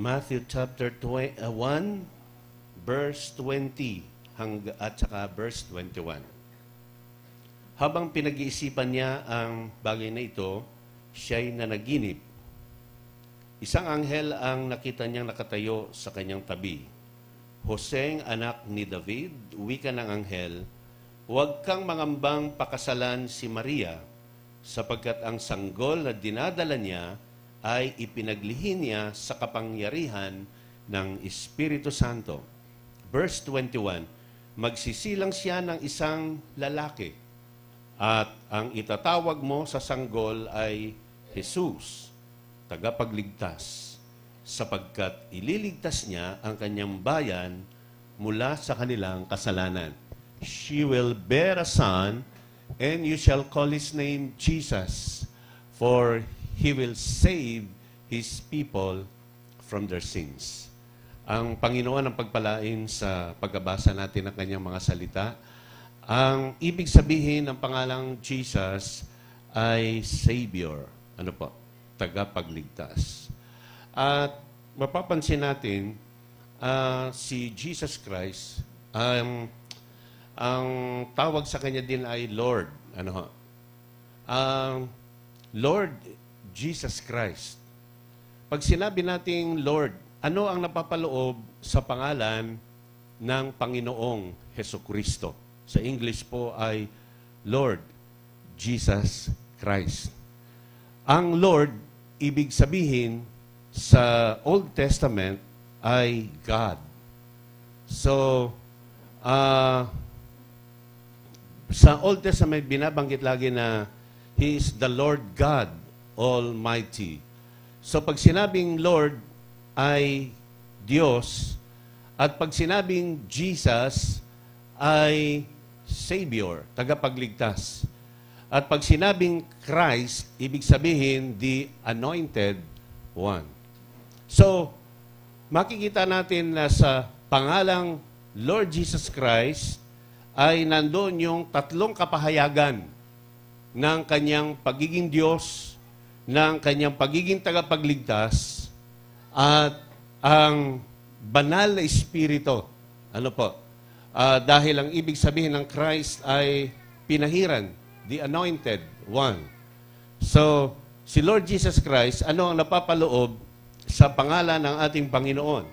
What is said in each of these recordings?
Matthew chapter 20, uh, 1, verse 20 hangga, at saka verse 21. Habang pinag-iisipan niya ang bagay na ito, siya'y nanaginip. Isang anghel ang nakita niyang nakatayo sa kanyang tabi. Joseng anak ni David, wika ng anghel, huwag kang mangambang pakasalan si Maria sapagkat ang sanggol na dinadala niya ay ipinaglihin niya sa kapangyarihan ng Espiritu Santo. Verse 21, Magsisilang siya ng isang lalaki at ang itatawag mo sa sanggol ay Jesus, tagapagligtas, sapagkat ililigtas niya ang kanyang bayan mula sa kanilang kasalanan. She will bear a son, and you shall call his name Jesus, for he will save his people from their sins. Ang Panginoon ang pagpalain sa pagbabasa natin ng kanyang mga salita. Ang ibig sabihin ng pangalang Jesus ay Savior. Ano po? Tagapagligtas. At mapapansin natin, uh, si Jesus Christ, um, ang tawag sa kanya din ay Lord. Ano ho? Um, Lord Jesus Christ. Pag sinabi nating Lord, ano ang napapaloob sa pangalan ng Panginoong Heso Kristo? Sa English po ay Lord Jesus Christ. Ang Lord, ibig sabihin sa Old Testament ay God. So, uh, sa Old Testament, binabanggit lagi na He is the Lord God Almighty. So, pag sinabing Lord, ay Diyos at pag sinabing Jesus ay Savior, tagapagligtas. At pag sinabing Christ, ibig sabihin the anointed one. So, makikita natin na sa pangalang Lord Jesus Christ ay nandoon yung tatlong kapahayagan ng kanyang pagiging Diyos, ng kanyang pagiging tagapagligtas, at ang banal na espiritu, ano po, uh, dahil ang ibig sabihin ng Christ ay pinahiran, the anointed one. So, si Lord Jesus Christ, ano ang napapaloob sa pangalan ng ating Panginoon?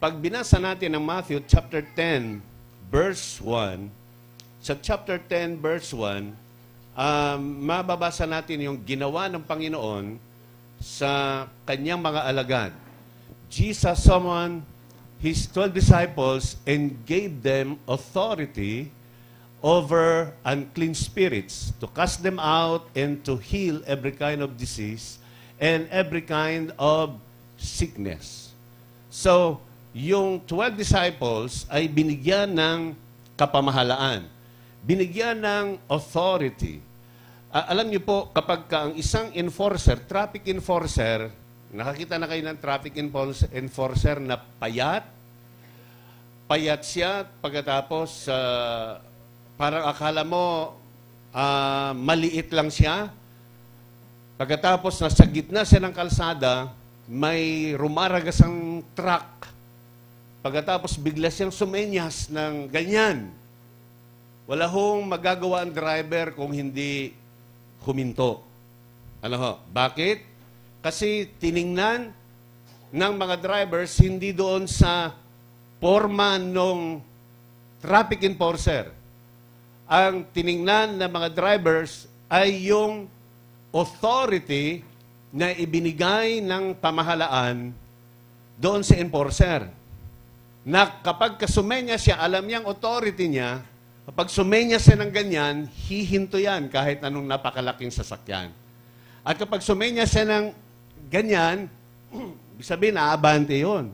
Pag binasa natin ang Matthew chapter 10, verse 1, sa chapter 10, verse 1, um, mababasa natin yung ginawa ng Panginoon sa kanyang mga alagad. Jesus summoned his 12 disciples and gave them authority over unclean spirits to cast them out and to heal every kind of disease and every kind of sickness. So, yung 12 disciples ay binigyan ng kapamahalaan. Binigyan ng authority Uh, alam niyo po, kapag ka ang isang enforcer, traffic enforcer, nakakita na kayo ng traffic enforcer na payat, payat siya pagkatapos uh, parang akala mo uh, maliit lang siya. Pagkatapos nasa gitna siya ng kalsada, may rumaragas ang truck. Pagkatapos bigla siyang sumenyas ng ganyan. Wala hong magagawa ang driver kung hindi huminto. Ano ho? Bakit? Kasi tiningnan ng mga drivers hindi doon sa forma ng traffic enforcer. Ang tiningnan ng mga drivers ay yung authority na ibinigay ng pamahalaan doon sa enforcer. Na kapag kasumenya siya, alam niyang authority niya, Kapag sumenya siya ng ganyan, hihinto yan kahit anong napakalaking sasakyan. At kapag sumenya siya ng ganyan, sabihin, naabante yon.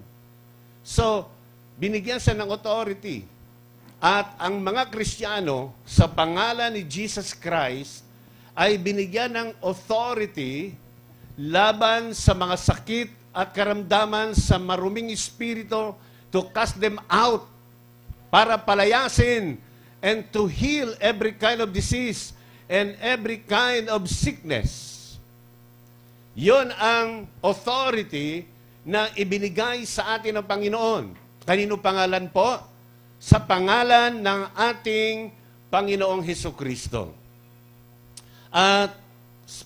So, binigyan siya ng authority. At ang mga Kristiyano, sa pangalan ni Jesus Christ, ay binigyan ng authority laban sa mga sakit at karamdaman sa maruming espiritu to cast them out para palayasin and to heal every kind of disease and every kind of sickness. Yon ang authority na ibinigay sa atin ng Panginoon. Kanino pangalan po? Sa pangalan ng ating Panginoong Heso Kristo. At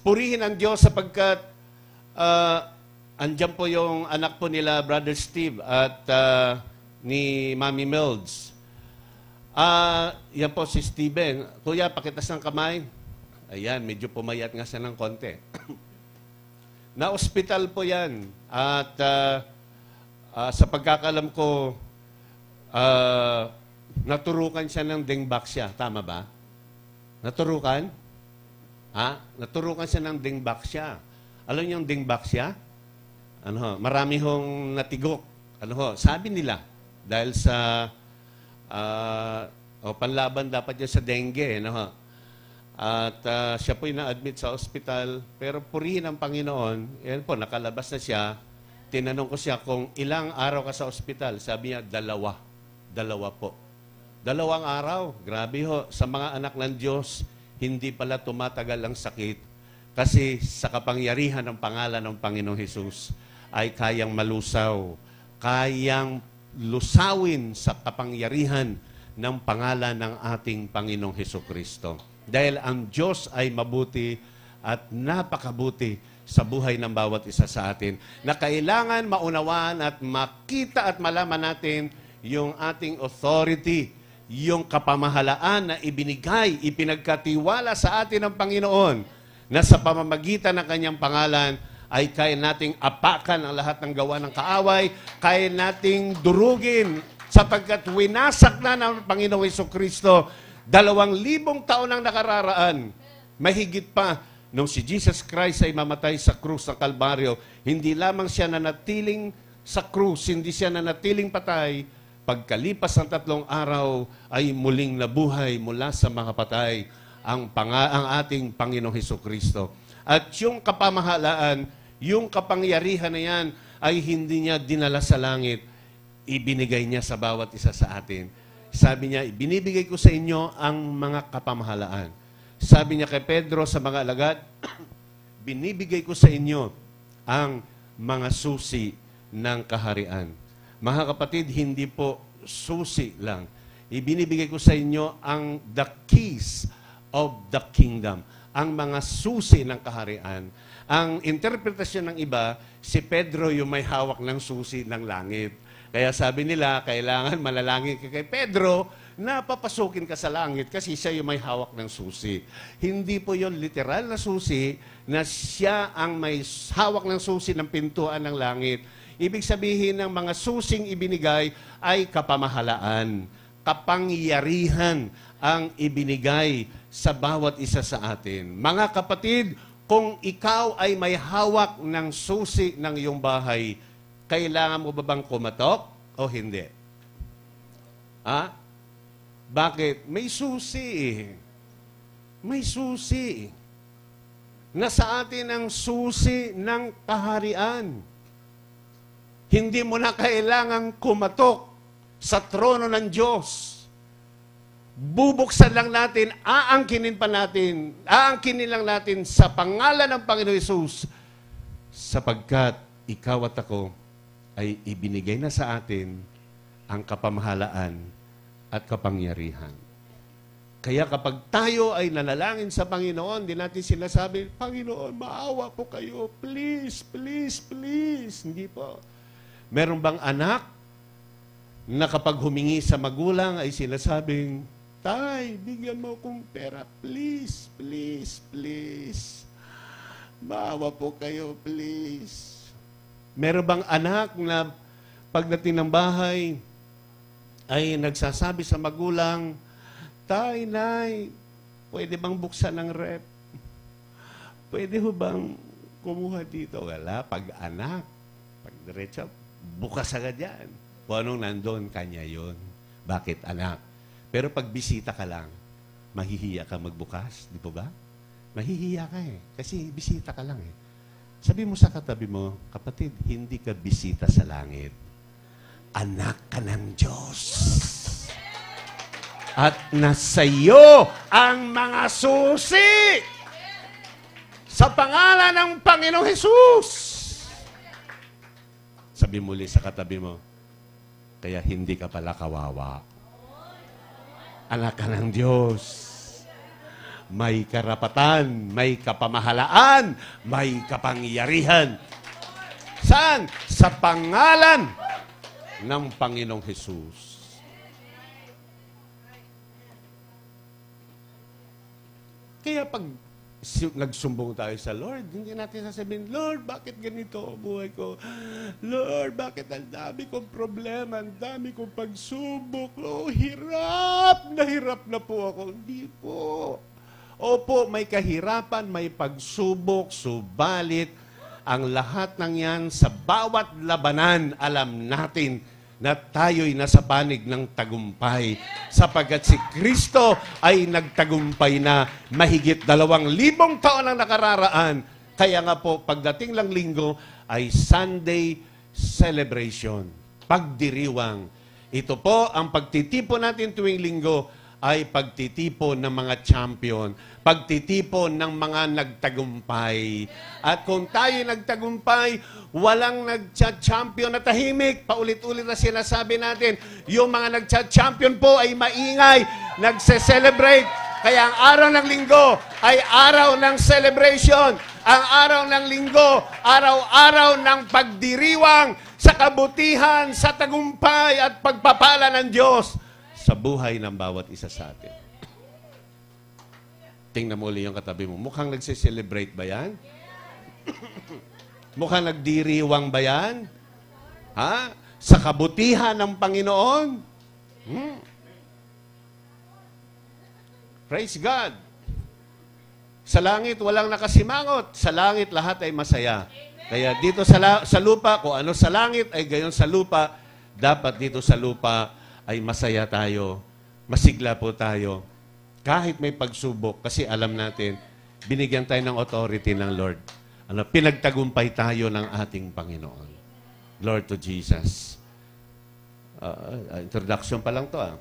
purihin ang Diyos sapagkat uh, andyan po yung anak po nila, Brother Steve, at uh, ni Mami Melds. Ah, yan po si Steven. Kuya, pakitas ng kamay. Ayan, medyo pumayat nga siya ng konti. Na-hospital po yan. At uh, uh, sa pagkakalam ko, uh, naturukan siya ng dingbaksya. Tama ba? Naturukan? Ha? Naturukan siya ng dingbaksya. Alam niyo yung dingbaksya? Ano ho? Marami hong natigok. Ano ho? Sabi nila, dahil sa uh, o panlaban dapat niya sa dengue. Ano ho? At uh, siya po na-admit sa ospital, pero purihin ang Panginoon. Yan po, nakalabas na siya. Tinanong ko siya kung ilang araw ka sa ospital. Sabi niya, dalawa. Dalawa po. Dalawang araw. Grabe ho. Sa mga anak ng Diyos, hindi pala tumatagal ang sakit. Kasi sa kapangyarihan ng pangalan ng Panginoong Hesus ay kayang malusaw. Kayang lusawin sa kapangyarihan ng pangalan ng ating Panginoong Heso Kristo. Dahil ang Diyos ay mabuti at napakabuti sa buhay ng bawat isa sa atin na kailangan maunawaan at makita at malaman natin yung ating authority, yung kapamahalaan na ibinigay, ipinagkatiwala sa atin ng Panginoon na sa pamamagitan ng kanyang pangalan ay kaya nating apakan ang lahat ng gawa ng kaaway, kaya nating durugin sapagkat winasak na ng Panginoong Iso Kristo Dalawang libong taon ang nakararaan. Mahigit pa, nung si Jesus Christ ay mamatay sa krus ng Kalbaryo, hindi lamang siya nanatiling sa krus, hindi siya nanatiling patay, pagkalipas ng tatlong araw ay muling nabuhay mula sa mga patay ang, panga, ang ating Panginoong Heso Kristo. At yung kapamahalaan, yung kapangyarihan na yan ay hindi niya dinala sa langit, ibinigay niya sa bawat isa sa atin sabi niya, binibigay ko sa inyo ang mga kapamahalaan. Sabi niya kay Pedro sa mga alagad, binibigay ko sa inyo ang mga susi ng kaharian. Mga kapatid, hindi po susi lang. Ibinibigay ko sa inyo ang the keys of the kingdom, ang mga susi ng kaharian. Ang interpretasyon ng iba, si Pedro yung may hawak ng susi ng langit. Kaya sabi nila, kailangan malalangin ka kay Pedro na papasukin ka sa langit kasi siya yung may hawak ng susi. Hindi po yon literal na susi na siya ang may hawak ng susi ng pintuan ng langit. Ibig sabihin ng mga susing ibinigay ay kapamahalaan, kapangyarihan ang ibinigay sa bawat isa sa atin. Mga kapatid, kung ikaw ay may hawak ng susi ng iyong bahay, kailangan mo ba bang kumatok o hindi? Ha? Bakit? May susi eh. May susi. Nasa atin ang susi ng kaharian. Hindi mo na kailangang kumatok sa trono ng Diyos. Bubuksan lang natin, aangkinin pa natin, aangkinin lang natin sa pangalan ng Panginoon Yesus sapagkat ikaw at ako ay ibinigay na sa atin ang kapamahalaan at kapangyarihan. Kaya kapag tayo ay nanalangin sa Panginoon, di natin sinasabi, Panginoon, maawa po kayo. Please, please, please. Hindi po. Meron bang anak na kapag humingi sa magulang ay sinasabing, Tay, bigyan mo akong pera. Please, please, please. Maawa po kayo, please. Meron bang anak na pagdating ng bahay ay nagsasabi sa magulang, Tay, Nay, pwede bang buksan ng rep? Pwede ho bang kumuha dito? Wala, pag anak, pag diretso, bukas agad yan. Kung anong nandun, kanya yon. Bakit anak? Pero pag bisita ka lang, mahihiya ka magbukas, di po ba? Mahihiya ka eh. Kasi bisita ka lang eh. Sabi mo sa katabi mo, kapatid, hindi ka bisita sa langit. Anak ka ng Diyos. At nasa iyo ang mga susi sa pangalan ng Panginoong Jesus. Sabi muli sa katabi mo, kaya hindi ka pala kawawa. Anak ka ng Diyos. May karapatan, may kapamahalaan, may kapangyarihan. Saan? Sa pangalan ng Panginoong Jesus. Kaya pag nagsumbong tayo sa Lord, hindi natin sasabihin, Lord, bakit ganito ang buhay ko? Lord, bakit ang dami kong problema, ang dami kong pagsubok? Oh, hirap! Nahirap na po ako. Hindi po. Opo, may kahirapan, may pagsubok, subalit, ang lahat ng yan sa bawat labanan, alam natin na tayo'y nasa panig ng tagumpay sapagkat si Kristo ay nagtagumpay na mahigit dalawang libong taon ang nakararaan. Kaya nga po, pagdating lang linggo ay Sunday celebration, pagdiriwang. Ito po ang pagtitipon natin tuwing linggo ay pagtitipon ng mga champion, pagtitipon ng mga nagtagumpay. At kung tayo nagtagumpay, walang nagcha-champion na tahimik. Paulit-ulit na sinasabi natin, yung mga nagcha-champion po ay maingay, nagse-celebrate. Kaya ang araw ng linggo ay araw ng celebration. Ang araw ng linggo, araw-araw ng pagdiriwang sa kabutihan, sa tagumpay at pagpapala ng Diyos sa buhay ng bawat isa sa atin. Tingnan mo ulit yung katabi mo. Mukhang nagse-celebrate ba yan? Mukhang nagdiriwang ba yan? Ha? Sa kabutihan ng Panginoon? Hmm. Praise God. Sa langit, walang nakasimangot. Sa langit, lahat ay masaya. Kaya dito sa, sa lupa, kung ano sa langit ay gayon sa lupa, dapat dito sa lupa ay masaya tayo. Masigla po tayo. Kahit may pagsubok, kasi alam natin, binigyan tayo ng authority ng Lord. Ano, pinagtagumpay tayo ng ating Panginoon. Lord to Jesus. Uh, introduction pa lang to ah.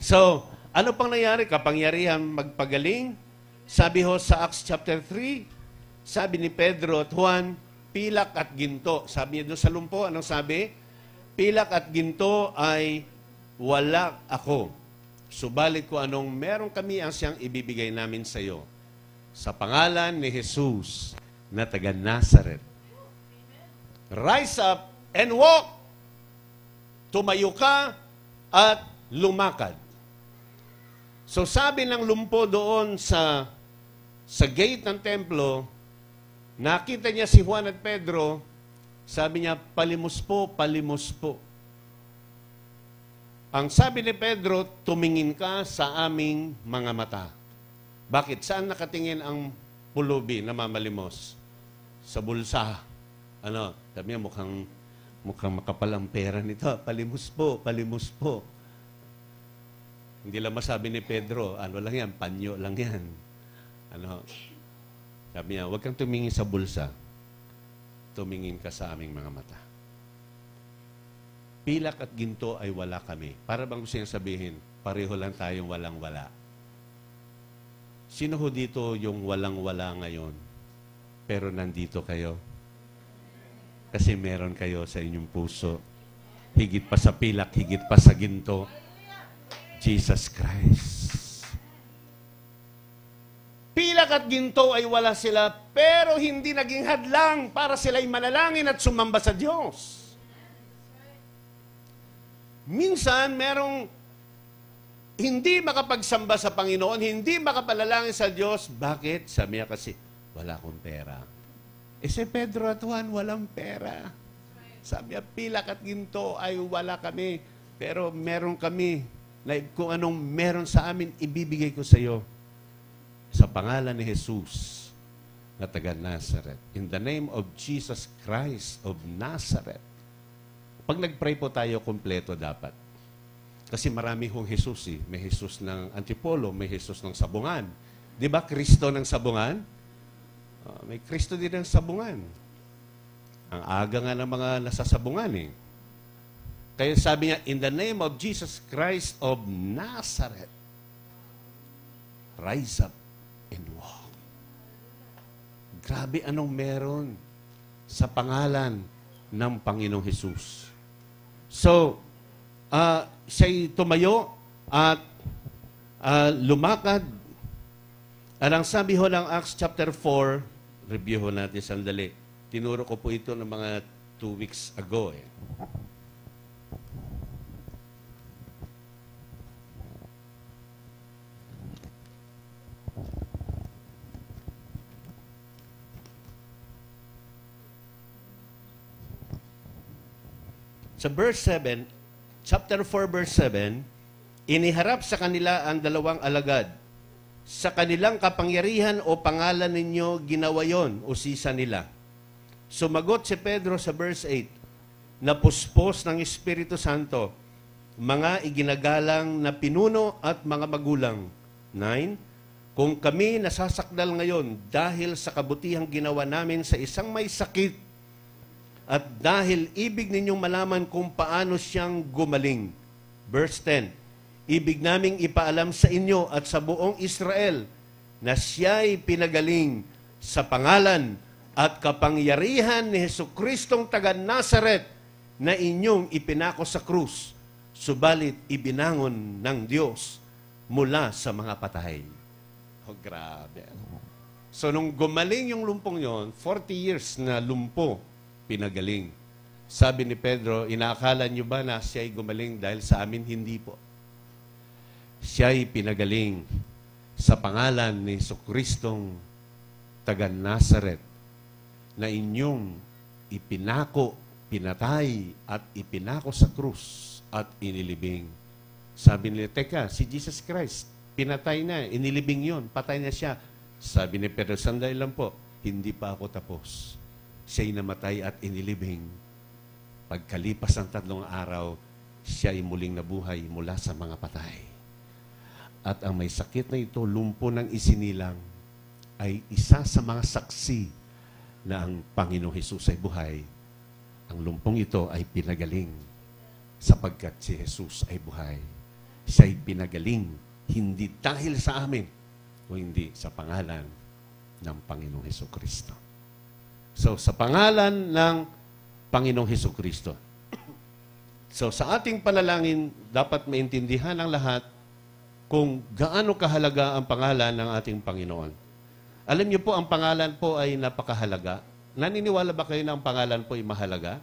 So, ano pang nangyari? Kapangyarihan magpagaling? Sabi ho sa Acts chapter 3, sabi ni Pedro at Juan, pilak at ginto. Sabi niya doon sa lumpo, anong sabi? Pilak at ginto ay wala ako. Subalit ko anong meron kami ang siyang ibibigay namin sa iyo. Sa pangalan ni Jesus na taga Nazareth. Rise up and walk. Tumayo ka at lumakad. So sabi ng lumpo doon sa sa gate ng templo, nakita niya si Juan at Pedro, sabi niya, palimos po, palimos po. Ang sabi ni Pedro, tumingin ka sa aming mga mata. Bakit? Saan nakatingin ang pulubi na mamalimos? Sa bulsa. Ano? Sabi niya, mukhang, mukhang makapal ang pera nito. Palimos po, palimos po. Hindi lang masabi ni Pedro, ano lang yan, panyo lang yan. Ano? Sabi niya, huwag kang tumingin sa bulsa. Tumingin ka sa aming mga mata. Pilak at ginto ay wala kami. Para bang gusto niyang sabihin, pareho lang tayong walang-wala. Sino ho dito yung walang-wala ngayon? Pero nandito kayo? Kasi meron kayo sa inyong puso. Higit pa sa pilak, higit pa sa ginto. Jesus Christ. Pilak at ginto ay wala sila, pero hindi naging hadlang para sila'y manalangin at sumamba sa Diyos. Minsan, merong hindi makapagsamba sa Panginoon, hindi makapalalangin sa Diyos. Bakit? Sabi niya kasi, wala akong pera. Eh si Pedro at Juan, walang pera. Sabi niya, pilak at ginto ay wala kami. Pero meron kami. Na kung anong meron sa amin, ibibigay ko sa iyo. Sa pangalan ni Jesus na taga Nazareth. In the name of Jesus Christ of Nazareth. Pag nag-pray po tayo, kompleto dapat. Kasi marami hong Jesus eh. May Jesus ng Antipolo, may Jesus ng Sabungan. Di ba Kristo ng Sabungan? Uh, may Kristo din ng Sabungan. Ang aga nga ng mga nasasabungan eh. Kaya sabi niya, in the name of Jesus Christ of Nazareth, rise up and walk. Grabe anong meron sa pangalan ng Panginoong Jesus. So, uh, siya'y tumayo at uh, lumakad. At ang sabi ho ng Acts chapter 4, review ho natin sandali. Tinuro ko po ito ng mga two weeks ago. Eh. Sa verse 7, chapter 4 verse 7, iniharap sa kanila ang dalawang alagad. Sa kanilang kapangyarihan o pangalan ninyo ginawa yon o sisa nila. Sumagot si Pedro sa verse 8, napuspos ng Espiritu Santo, mga iginagalang na pinuno at mga magulang. 9. Kung kami nasasakdal ngayon dahil sa kabutihang ginawa namin sa isang may sakit at dahil ibig ninyong malaman kung paano siyang gumaling. Verse 10, Ibig naming ipaalam sa inyo at sa buong Israel na siya'y pinagaling sa pangalan at kapangyarihan ni Heso Kristong taga Nazaret na inyong ipinako sa krus, subalit ibinangon ng Diyos mula sa mga patay. Oh, grabe. So, nung gumaling yung lumpong yon 40 years na lumpo, pinagaling. Sabi ni Pedro, inaakala niyo ba na siya'y gumaling dahil sa amin? Hindi po. Siya'y pinagaling sa pangalan ni Kristong taga Nazaret na inyong ipinako, pinatay at ipinako sa krus at inilibing. Sabi nila, teka, si Jesus Christ, pinatay na, inilibing yon, patay na siya. Sabi ni Pedro, sandali lang po, hindi pa ako tapos siya'y namatay at inilibing. Pagkalipas ng tatlong araw, siya'y muling nabuhay mula sa mga patay. At ang may sakit na ito, lumpo ng isinilang, ay isa sa mga saksi na ang Panginoong Hesus ay buhay. Ang lumpong ito ay pinagaling sapagkat si Jesus ay buhay. Siya'y pinagaling hindi dahil sa amin, o hindi sa pangalan ng Panginoong Heso Kristo. So, sa pangalan ng Panginoong Heso Kristo. So, sa ating panalangin, dapat maintindihan ng lahat kung gaano kahalaga ang pangalan ng ating Panginoon. Alam niyo po, ang pangalan po ay napakahalaga. Naniniwala ba kayo na ang pangalan po ay mahalaga?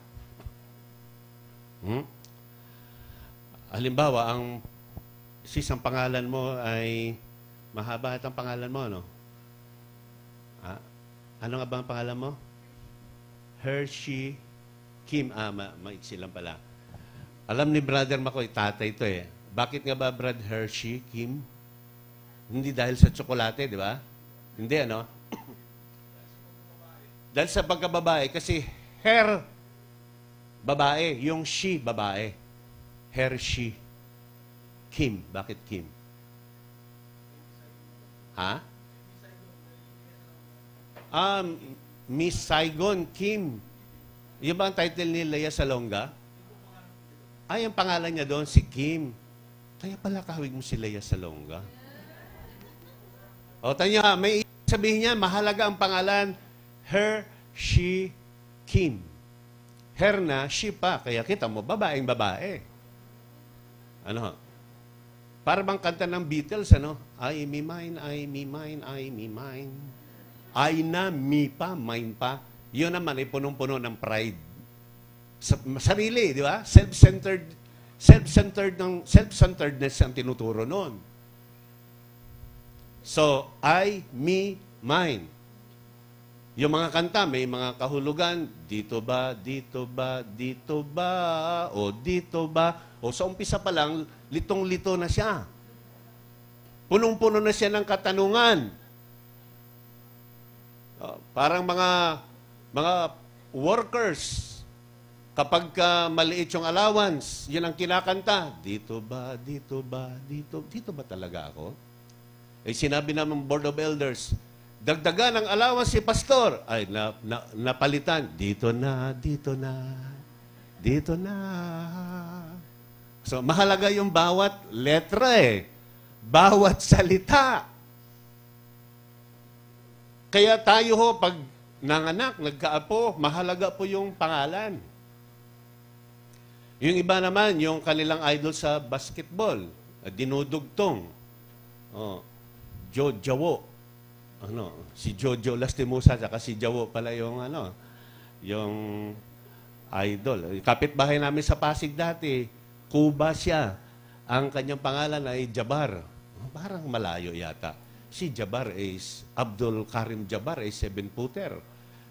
Hmm? Halimbawa, ang sis ang pangalan mo ay mahaba at ang pangalan mo, no? Ah, ano nga ba ang pangalan mo? Hershey Kim. Ah, ma maiksi lang pala. Alam ni Brother Makoy, tatay ito eh. Bakit nga ba Brad Hershey Kim? Hindi dahil sa tsokolate, di ba? Hindi, ano? dahil sa pagkababae. Kasi her, babae. Yung she, babae. Hershey Kim. Bakit Kim? Ha? Um, Miss Saigon Kim. Yung ba ang title ni Leia Salonga? Ay, ang pangalan niya doon, si Kim. Kaya pala kahawig mo si Leia Salonga. O, tanya, may sabihin niya, mahalaga ang pangalan, her, she, Kim. Her na, she pa. Kaya kita mo, babaeng babae. Ano? Para bang kanta ng Beatles, ano? I, me, mine, I, me, mine, I, me, mine. I na, me pa, mine pa. Yun naman ay punong-puno ng pride. Sa, sarili, di ba? Self-centered, self-centered ng self-centeredness ang tinuturo noon. So, I, me, mine. Yung mga kanta, may mga kahulugan, dito ba, dito ba, dito ba, o dito ba. O sa umpisa pa lang, litong-lito na siya. Punong-puno na siya ng katanungan. Uh, parang mga mga workers, kapag ka maliit yung allowance, yun ang kinakanta. Dito ba, dito ba, dito, dito ba talaga ako? Eh sinabi naman Board of Elders, dagdagan ng allowance si pastor. Ay, na, na, napalitan. Dito na, dito na, dito na. So, mahalaga yung bawat letra eh. Bawat salita. Kaya tayo ho, pag nanganak, nagkaapo, mahalaga po yung pangalan. Yung iba naman, yung kanilang idol sa basketball, dinudugtong. Oh, Joe Jawo. Ano, si Jojo Lastimosa at si Jawo pala yung ano, yung idol. Kapitbahay namin sa Pasig dati, Cuba siya. Ang kanyang pangalan ay Jabar. Parang malayo yata. Si Jabar is, Abdul Karim Jabar ay seven-footer.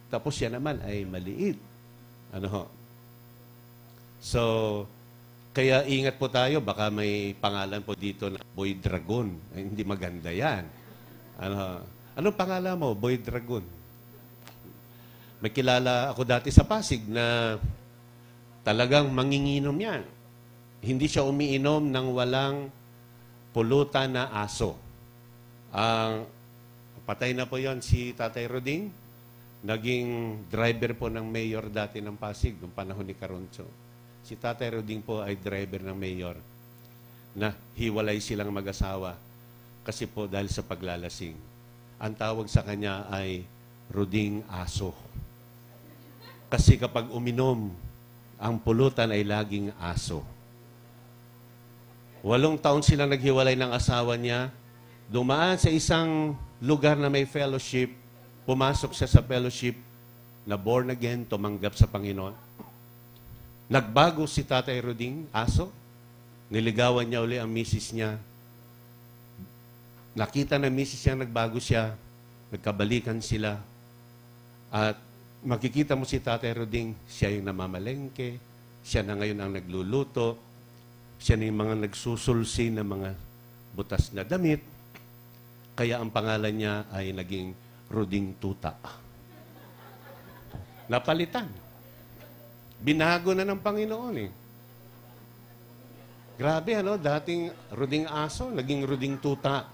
Tapos siya naman ay maliit. Ano ho? So, kaya ingat po tayo, baka may pangalan po dito na Boy Dragon. Ay, hindi maganda yan. Ano, anong pangalan mo, Boy Dragon? May kilala ako dati sa Pasig na talagang manginginom yan. Hindi siya umiinom ng walang pulutan na aso. Ang patay na po yon si Tatay Roding. Naging driver po ng mayor dati ng Pasig noong panahon ni Caroncho. Si Tatay Roding po ay driver ng mayor na hiwalay silang mag-asawa kasi po dahil sa paglalasing. Ang tawag sa kanya ay Roding Aso. Kasi kapag uminom, ang pulutan ay laging aso. Walong taon silang naghiwalay ng asawa niya. Dumaan sa isang lugar na may fellowship. Pumasok siya sa fellowship na born again, tumanggap sa Panginoon. Nagbago si Tatay Roding, aso. Niligawan niya uli ang misis niya. Nakita na misis niya, nagbago siya. Nagkabalikan sila. At makikita mo si Tatay Roding, siya yung namamalengke, siya na ngayon ang nagluluto, siya na yung mga nagsusulsi ng mga butas na damit, kaya ang pangalan niya ay naging Roding Tuta. Napalitan. Binago na ng Panginoon eh. Grabe ano, dating Roding Aso, naging Roding Tuta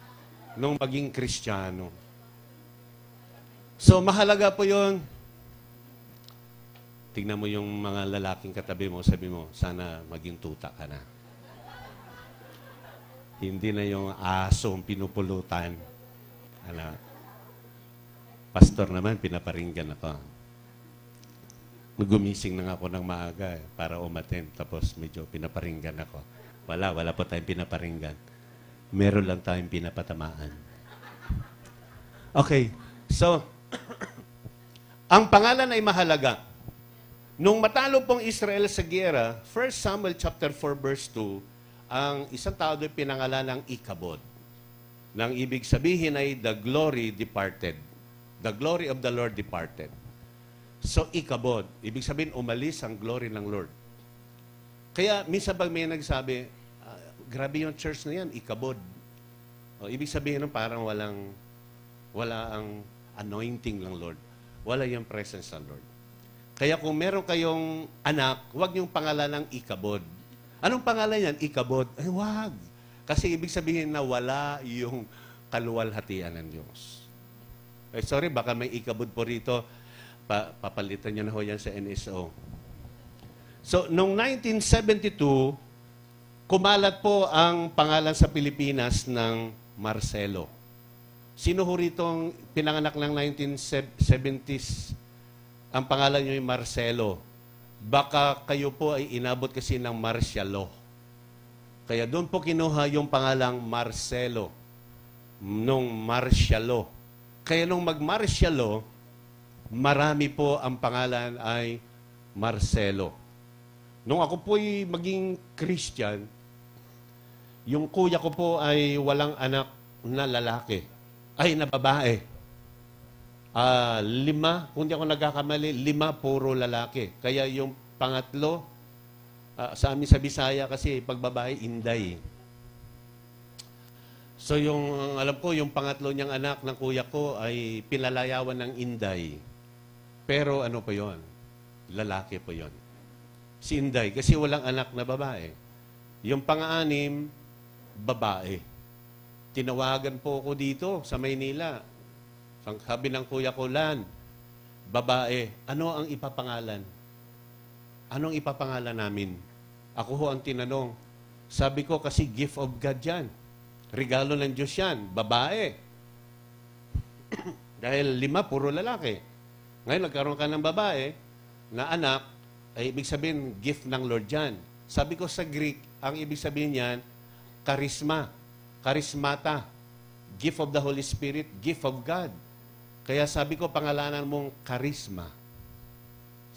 nung maging Kristiyano. So mahalaga po yon tingnan mo yung mga lalaking katabi mo, sabi mo, sana maging tuta ka na. Hindi na yung asong pinupulutan. Ano, pastor naman, pinaparinggan ako. Gumising na ako ng maaga eh, para umaten. Tapos medyo pinaparinggan ako. Wala, wala po tayong pinaparinggan. Meron lang tayong pinapatamaan. Okay, so, ang pangalan ay mahalaga. Nung matalo pong Israel sa gera, 1 Samuel chapter 4 verse 2, ang isang tao doon pinangalan ng Ikabod. Nang ibig sabihin ay the glory departed. The glory of the Lord departed. So Ikabod, ibig sabihin umalis ang glory ng Lord. Kaya minsan pag may nagsabi, ah, grabe yung church na yan, Ikabod. O, ibig sabihin nun parang walang, wala ang anointing ng Lord. Wala yung presence ng Lord. Kaya kung meron kayong anak, huwag niyong pangalan ng Ikabod. Anong pangalan yan? Ikabod? Ay, wag. Kasi ibig sabihin na wala yung kaluwalhatian ng Diyos. Eh, sorry, baka may ikabod po rito. Pa papalitan niyo na ho yan sa NSO. So, noong 1972, kumalat po ang pangalan sa Pilipinas ng Marcelo. Sino ho rito pinanganak ng 1970s ang pangalan niyo ay Marcelo. Baka kayo po ay inabot kasi ng Marcialo. Kaya doon po kinuha yung pangalang Marcelo. Nung Marcialo. Kaya nung mag-Marcialo, marami po ang pangalan ay Marcelo. Nung ako po ay maging Christian, yung kuya ko po ay walang anak na lalaki. Ay, na babae. Ah, lima, kung di ako nagkakamali, lima puro lalaki. Kaya yung pangatlo, ah, sa amin sa Bisaya kasi pagbabae, inday. So yung, alam ko, yung pangatlo niyang anak ng kuya ko ay pinalayawan ng inday. Pero ano po yon? Lalaki po yon. Si inday, kasi walang anak na babae. Yung pang-anim, babae. Tinawagan po ako dito sa Maynila sabi ng kuya ko, Lan, babae, ano ang ipapangalan? Anong ipapangalan namin? Ako ho ang tinanong. Sabi ko, kasi gift of God yan. Regalo ng Diyos yan. Babae. Dahil lima, puro lalaki. Ngayon, nagkaroon ka ng babae na anak, ay ibig sabihin, gift ng Lord yan. Sabi ko sa Greek, ang ibig sabihin niyan, charisma, charismata, gift of the Holy Spirit, gift of God. Kaya sabi ko, pangalanan mong charisma.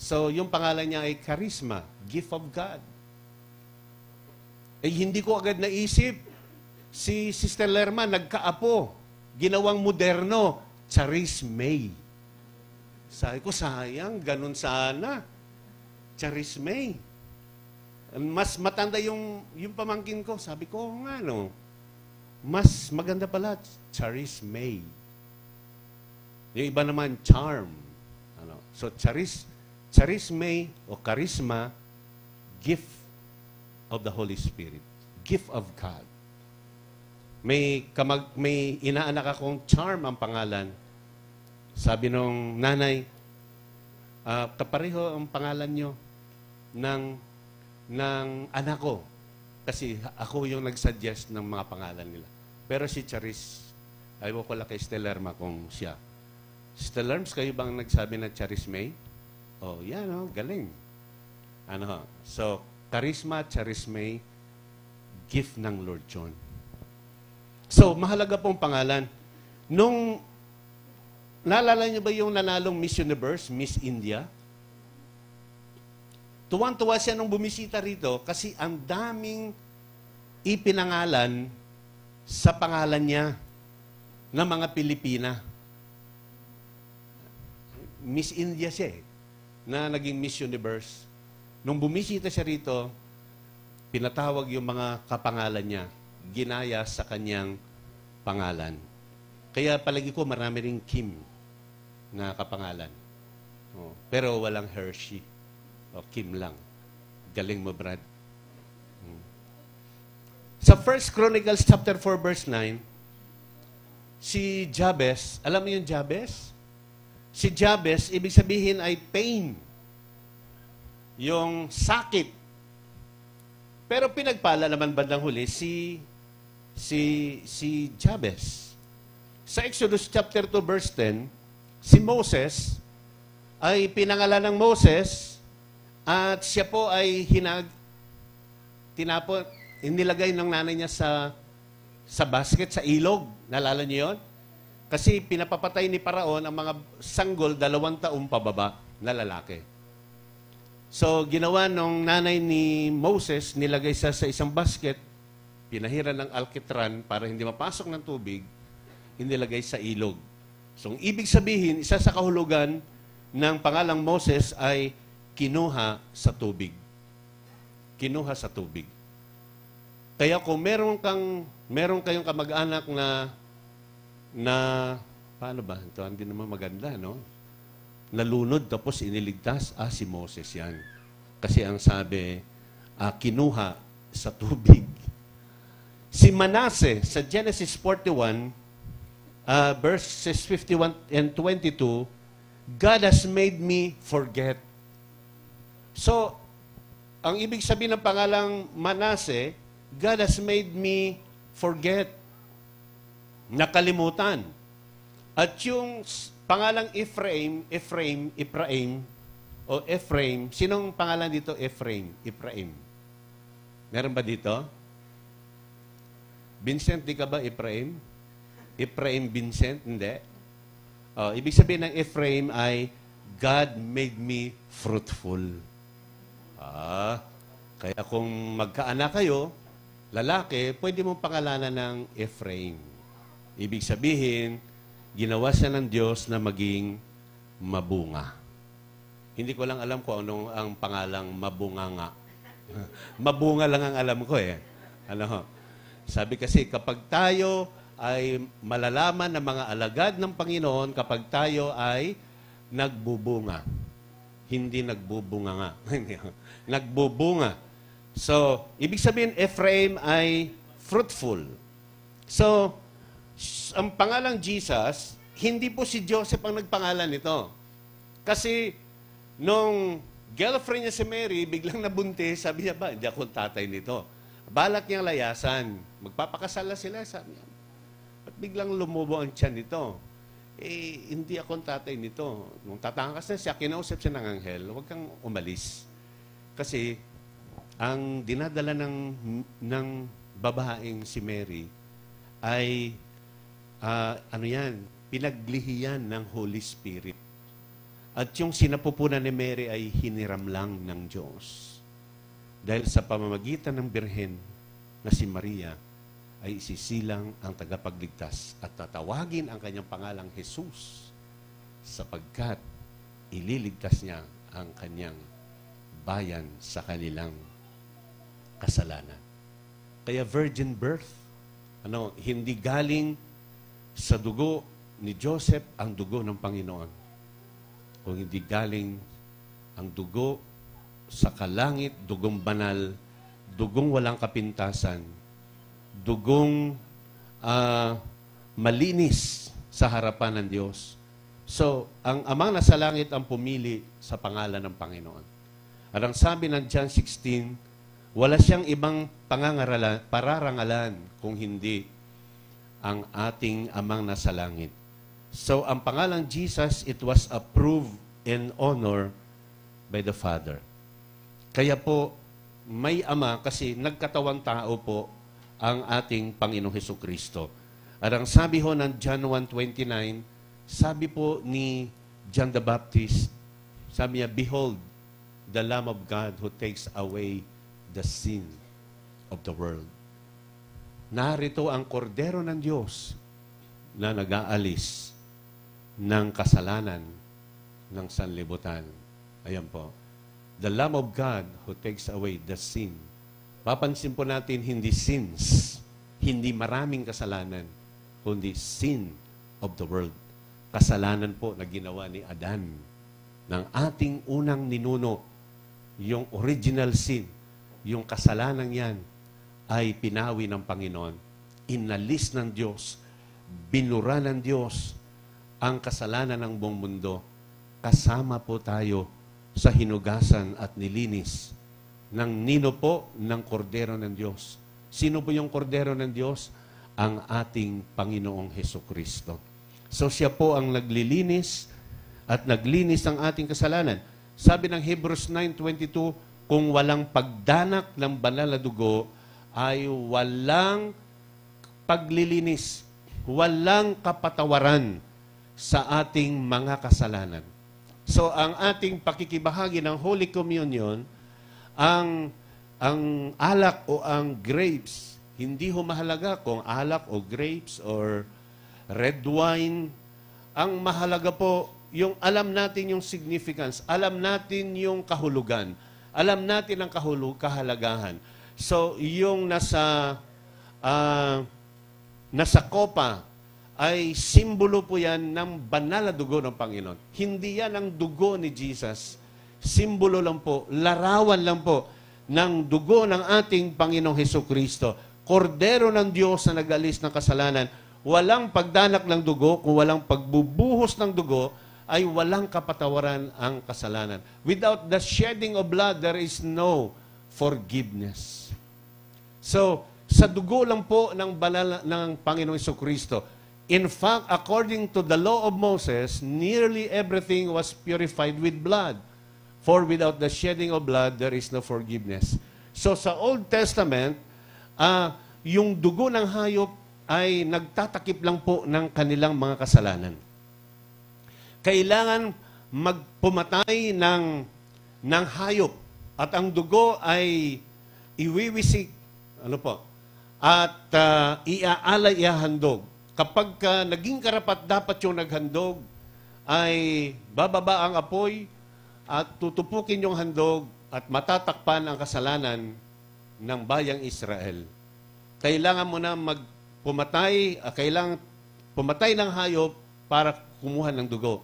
So, yung pangalan niya ay charisma, gift of God. Eh, hindi ko agad naisip. Si Sister Lerma, nagkaapo. Ginawang moderno, Charis May. Sabi ko, sayang, ganun sana. Charis May. Mas matanda yung, yung pamangkin ko. Sabi ko, "Oo nga no. Mas maganda pala, Charis May. Yung iba naman, Charm. Ano? So, Charis, Charis May o Charisma, gift of the Holy Spirit. Gift of God. May, kamag, may inaanak akong Charm ang pangalan. Sabi nung nanay, ah, kapareho ang pangalan nyo ng, ng anak ko. Kasi ako yung nag-suggest ng mga pangalan nila. Pero si Charis, ayaw ko lang kay Stellerma kung siya. Stellerms, kayo bang nagsabi na Charis May? Oh, yan oh, galing. Ano? So, charisma, Charis May, gift ng Lord John. So, mahalaga pong pangalan. Nung, naalala niyo ba yung nanalong Miss Universe, Miss India? Tuwang-tuwa siya nung bumisita rito kasi ang daming ipinangalan sa pangalan niya ng mga Pilipina. Miss India siya eh, na naging Miss Universe. Nung bumisita siya rito, pinatawag yung mga kapangalan niya, ginaya sa kanyang pangalan. Kaya palagi ko marami ring Kim na kapangalan. Oh, pero walang Hershey. O Kim lang. Galing mo, Brad. Hmm. Sa 1 Chronicles chapter 4 verse 9, si Jabez, alam mo yung Jabez? Si Jabez, ibig sabihin ay pain. Yung sakit. Pero pinagpala naman bandang huli si si si Jabez. Sa Exodus chapter 2 verse 10, si Moses ay pinangalan ng Moses at siya po ay hinag tinapo inilagay ng nanay niya sa sa basket sa ilog. Nalala niyo 'yon? Kasi pinapapatay ni Paraon ang mga sanggol dalawang taong pababa na lalaki. So, ginawa nung nanay ni Moses, nilagay sa sa isang basket, pinahiran ng alkitran para hindi mapasok ng tubig, inilagay sa ilog. So, ang ibig sabihin, isa sa kahulugan ng pangalang Moses ay kinuha sa tubig. Kinuha sa tubig. Kaya kung meron kang meron kayong kamag-anak na na paano ba? Ito hindi naman maganda, no? Nalunod tapos iniligtas, ah si Moses 'yan. Kasi ang sabi, ah, kinuha sa tubig. Si Manase sa Genesis 41 uh, verses 51 and 22, God has made me forget. So, ang ibig sabihin ng pangalang Manase, God has made me forget. Nakalimutan. At yung pangalang Ephraim, Ephraim, Ephraim, o Ephraim, sinong pangalan dito Ephraim? Ephraim. Meron ba dito? Vincent, di ka ba Ephraim? Ephraim Vincent? Hindi. Oh, ibig sabihin ng Ephraim ay God made me fruitful. Ah, kaya kung magkaanak kayo, lalaki, pwede mong pangalanan ng Ephraim. Ibig sabihin, ginawa siya ng Diyos na maging mabunga. Hindi ko lang alam kung anong ang pangalang mabunga nga. mabunga lang ang alam ko eh. Ano? Sabi kasi kapag tayo ay malalaman ng mga alagad ng Panginoon kapag tayo ay nagbubunga. Hindi nagbubunga nga. nagbubunga. So, ibig sabihin, Ephraim ay fruitful. So, ang pangalang Jesus, hindi po si Joseph ang nagpangalan nito. Kasi, nung girlfriend niya si Mary, biglang nabuntis, sabi niya ba, hindi ako tatay nito. Balak niyang layasan. Magpapakasal na sila. Sabi niya, ba't biglang lumubo ang tiyan nito? Eh, hindi ako tatay nito. Nung tatangkas na siya, kinausap siya ng anghel, huwag kang umalis. Kasi, ang dinadala ng, ng babaeng si Mary ay, ah, ano yan, pinaglihiyan ng Holy Spirit. At yung sinapupunan ni Mary ay hiniram lang ng Diyos. Dahil sa pamamagitan ng Birhen na si Maria, ay isisilang ang tagapagligtas at tatawagin ang kanyang pangalang Jesus sapagkat ililigtas niya ang kanyang bayan sa kanilang kasalanan. Kaya virgin birth, ano, hindi galing sa dugo ni Joseph ang dugo ng Panginoon. Kung hindi galing ang dugo sa kalangit, dugong banal, dugong walang kapintasan, dugong ah, malinis sa harapan ng Diyos. So, ang amang nasa langit ang pumili sa pangalan ng Panginoon. At ang sabi ng John 16, wala siyang ibang pangangaralan, pararangalan kung hindi ang ating amang nasa langit. So, ang pangalang Jesus, it was approved and honor by the Father. Kaya po, may ama kasi nagkatawang tao po ang ating Panginoong Heso Kristo. At ang sabi ho ng John 1.29, sabi po ni John the Baptist, sabi niya, Behold, the Lamb of God who takes away the sin of the world. Narito ang kordero ng Diyos na nag-aalis ng kasalanan ng sanlibutan. Ayan po. The Lamb of God who takes away the sin. Papansin po natin, hindi sins, hindi maraming kasalanan, kundi sin of the world. Kasalanan po na ginawa ni Adan ng ating unang ninuno, yung original sin, yung kasalanan yan, ay pinawi ng Panginoon. Inalis ng Diyos, binura ng Diyos ang kasalanan ng buong mundo. Kasama po tayo sa hinugasan at nilinis ng nino po ng kordero ng Diyos. Sino po yung kordero ng Diyos? Ang ating Panginoong Heso Kristo. So siya po ang naglilinis at naglinis ng ating kasalanan. Sabi ng Hebrews 9.22, kung walang pagdanak ng banal na dugo, ay walang paglilinis, walang kapatawaran sa ating mga kasalanan. So ang ating pakikibahagi ng Holy Communion, ang ang alak o ang grapes, hindi ho mahalaga kung alak o grapes or red wine. Ang mahalaga po, yung alam natin yung significance, alam natin yung kahulugan, alam natin ang kahulug, kahalagahan. So, yung nasa uh, nasa kopa ay simbolo po yan ng banal na dugo ng Panginoon. Hindi yan ang dugo ni Jesus. Simbolo lang po, larawan lang po ng dugo ng ating Panginoong Heso Kristo. Kordero ng Diyos na nag-alis ng kasalanan. Walang pagdanak ng dugo, kung walang pagbubuhos ng dugo, ay walang kapatawaran ang kasalanan. Without the shedding of blood, there is no forgiveness. So, sa dugo lang po ng banal ng Panginoong Kristo. In fact, according to the law of Moses, nearly everything was purified with blood. For without the shedding of blood, there is no forgiveness. So sa Old Testament, uh, yung dugo ng hayop ay nagtatakip lang po ng kanilang mga kasalanan. Kailangan magpumatay ng, ng hayop at ang dugo ay iwiwisik ano po, at uh, iaalay ihahandog. Kapag ka naging karapat dapat yung naghandog, ay bababa ang apoy at tutupukin yung handog at matatakpan ang kasalanan ng bayang Israel. Kailangan mo na magpumatay, uh, kailangan pumatay ng hayop para kumuha ng dugo.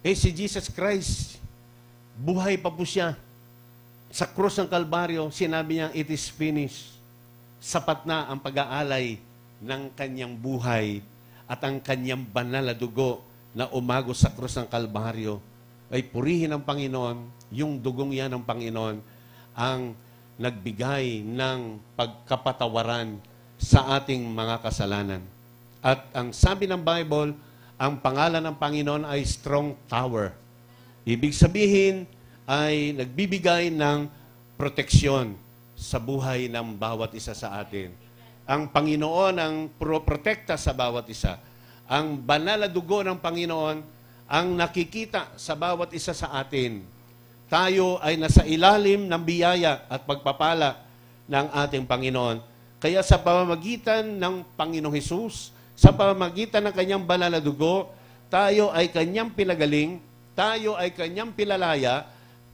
Eh si Jesus Christ, buhay pa po siya. Sa krus ng Kalbaryo, sinabi niya, it is finished sapat na ang pag-aalay ng kanyang buhay at ang kanyang banal na dugo na umago sa krus ng Kalbaryo ay purihin ng Panginoon, yung dugong yan ng Panginoon, ang nagbigay ng pagkapatawaran sa ating mga kasalanan. At ang sabi ng Bible, ang pangalan ng Panginoon ay strong tower. Ibig sabihin ay nagbibigay ng proteksyon sa buhay ng bawat isa sa atin. Ang Panginoon ang protekta sa bawat isa. Ang banal na dugo ng Panginoon ang nakikita sa bawat isa sa atin. Tayo ay nasa ilalim ng biyaya at pagpapala ng ating Panginoon. Kaya sa pamamagitan ng Panginoong Hesus, sa pamamagitan ng kanyang banal na dugo, tayo ay kanyang pinagaling, tayo ay kanyang pilalaya,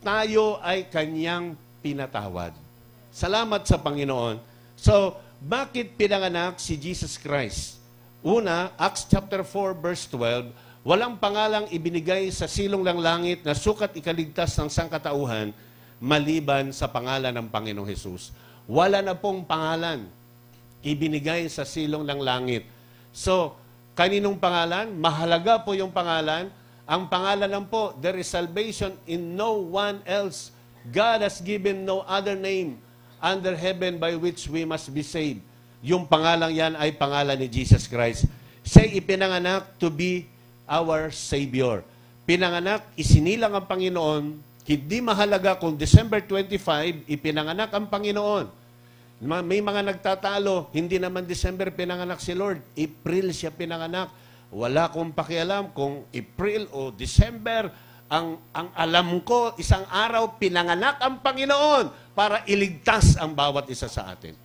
tayo ay kanyang pinatawad. Salamat sa Panginoon. So, bakit pinanganak si Jesus Christ? Una, Acts chapter 4 verse 12, walang pangalang ibinigay sa silong ng langit na sukat ikaligtas ng sangkatauhan maliban sa pangalan ng Panginoong Hesus. Wala na pong pangalan ibinigay sa silong ng langit. So, kaninong pangalan? Mahalaga po yung pangalan. Ang pangalan lang po, there is salvation in no one else. God has given no other name under heaven by which we must be saved. Yung pangalan yan ay pangalan ni Jesus Christ. Siya ipinanganak to be our Savior. Pinanganak, isinilang ang Panginoon. Hindi mahalaga kung December 25, ipinanganak ang Panginoon. May mga nagtatalo, hindi naman December pinanganak si Lord. April siya pinanganak. Wala kong pakialam kung April o December. Ang, ang alam ko, isang araw pinanganak ang Panginoon para iligtas ang bawat isa sa atin.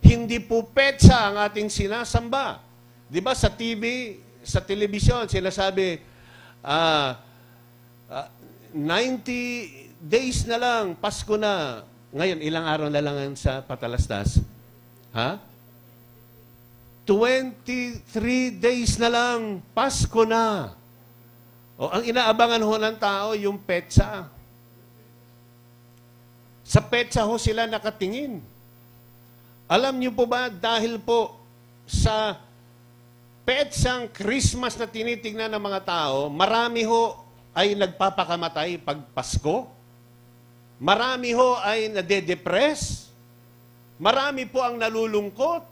Hindi po petsa ang ating sinasamba. Di ba sa TV, sa telebisyon, sinasabi, uh, uh, 90 days na lang, Pasko na. Ngayon, ilang araw na lang sa Patalastas? Ha? 23 days na lang, Pasko na. O, ang inaabangan ho ng tao, yung petsa. Sa petsa ho sila nakatingin. Alam niyo po ba, dahil po sa petsang Christmas na tinitingnan ng mga tao, marami ho ay nagpapakamatay pag Pasko. Marami ho ay nade-depress. Marami po ang nalulungkot.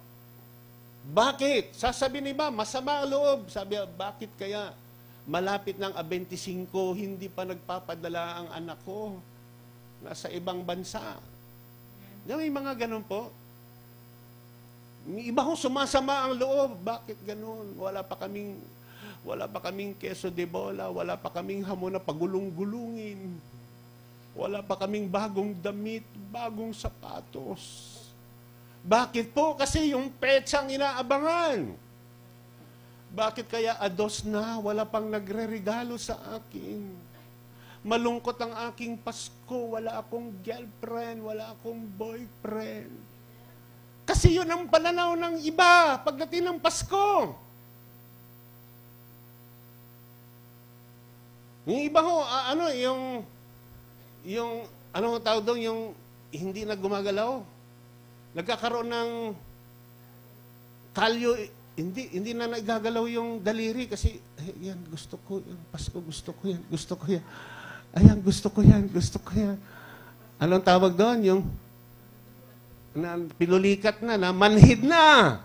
Bakit? Sasabi ni ba, masama ang loob. Sabi, bakit kaya? Malapit ng 25, hindi pa nagpapadala ang anak ko. Nasa ibang bansa. May mga ganun po. Iba ho sumasama ang loob. Bakit ganun? Wala pa kaming wala pa kaming keso de bola, wala pa kaming hamon na pagulong-gulungin. Wala pa kaming bagong damit, bagong sapatos. Bakit po? Kasi yung petsang inaabangan. Bakit kaya ados na, wala pang nagre-regalo sa akin? Malungkot ang aking Pasko, wala akong girlfriend, wala akong boyfriend. Kasi yun ang pananaw ng iba pagdating ng Pasko. Yung iba ho, ano, yung, yung, ano tawag doon, yung hindi na gumagalaw. Nagkakaroon ng kalyo, hindi, hindi na nagagalaw yung daliri kasi, eh, yan, gusto ko, yan, Pasko, gusto ko yan, gusto ko yan. Ayan, gusto ko yan, gusto ko yan. Anong tawag doon? Yung, na pinulikat na, na manhid na.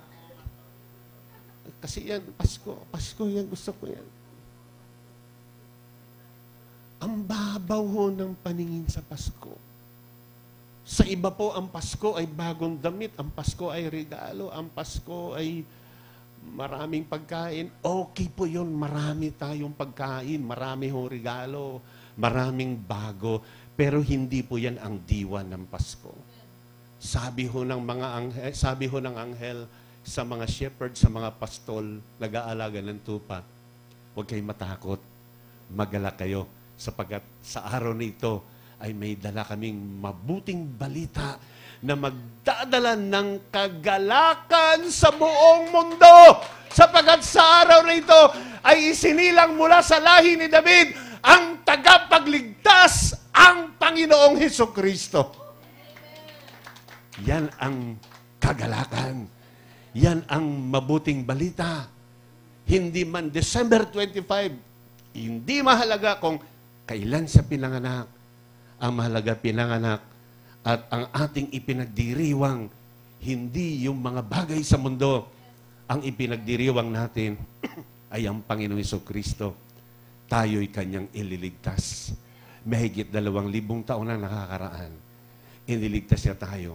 Kasi yan, Pasko, Pasko yan, gusto ko yan. Ang babaw ho ng paningin sa Pasko. Sa iba po, ang Pasko ay bagong damit, ang Pasko ay regalo, ang Pasko ay maraming pagkain. Okay po yun, marami tayong pagkain, marami ho regalo, maraming bago, pero hindi po yan ang diwa ng Pasko. Sabi ho ng mga anghel, sabi ho ng anghel sa mga shepherd, sa mga pastol, nag-aalaga ng tupa, huwag kayong matakot, magala kayo, sapagkat sa araw nito ay may dala kaming mabuting balita na magdadala ng kagalakan sa buong mundo. Sapagkat sa araw na ito ay isinilang mula sa lahi ni David ang tagapagligtas, ang Panginoong Heso Kristo. Yan ang kagalakan. Yan ang mabuting balita. Hindi man December 25, hindi mahalaga kung kailan siya pinanganak. Ang mahalaga pinanganak at ang ating ipinagdiriwang, hindi yung mga bagay sa mundo. Ang ipinagdiriwang natin ay ang Panginoong Iso Kristo. Tayo'y kanyang ililigtas. Mahigit dalawang libong taon na nakakaraan iniligtas niya tayo.